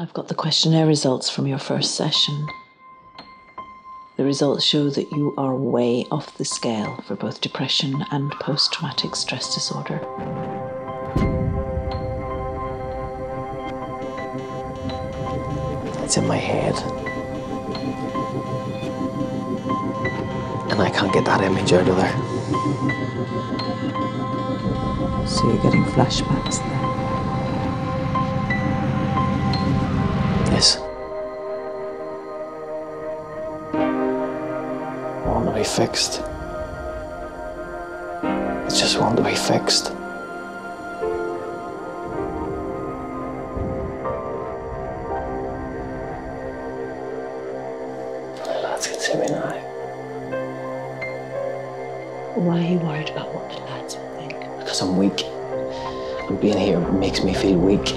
I've got the questionnaire results from your first session. The results show that you are way off the scale for both depression and post traumatic stress disorder. It's in my head. And I can't get that image out of there. So you're getting flashbacks then? Want to be fixed. I just want to be fixed. Lads can see me now. Why are you worried about what the lads will think? Because I'm weak. And being here makes me feel weak.